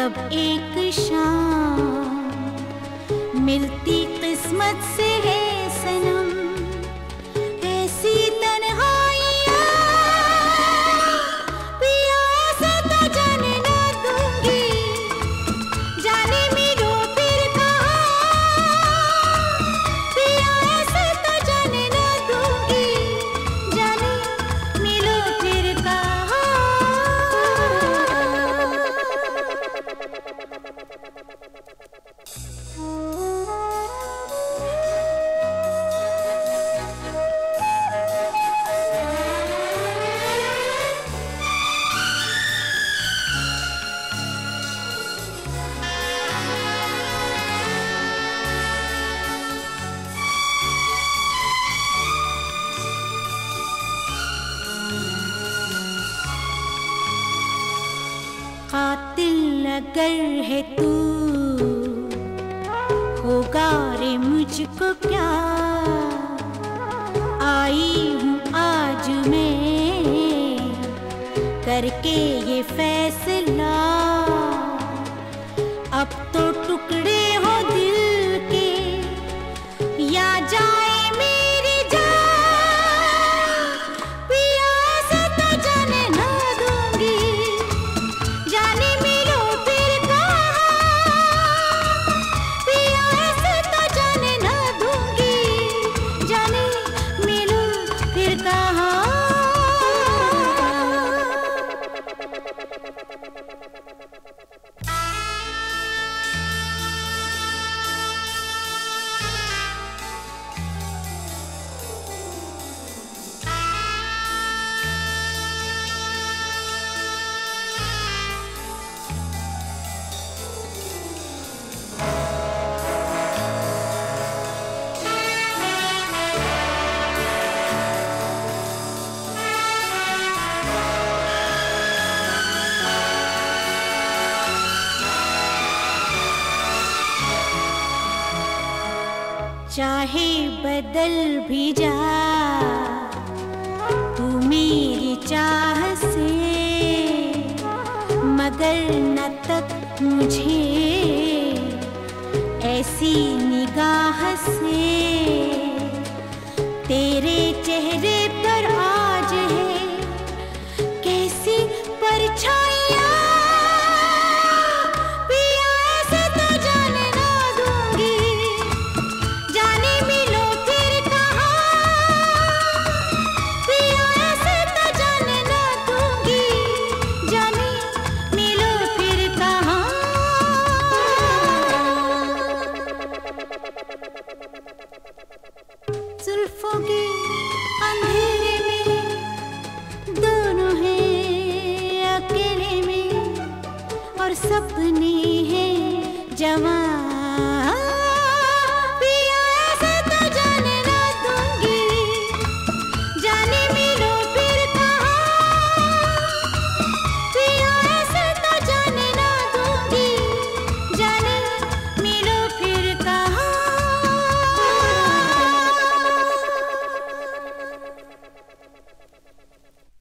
तब एक शाम मिलती किस्मत से है सना। कातिल अगर है तू। होगा रे मुझको क्या? आई हूँ आज मैं। करके ये फैसला। अब तो टुकड़े हो दिल के। या जाए चाहे बदल भी जा, तू मेरी चाह से मगर न तक मुझे ऐसी निगाह से सपने हैं जवान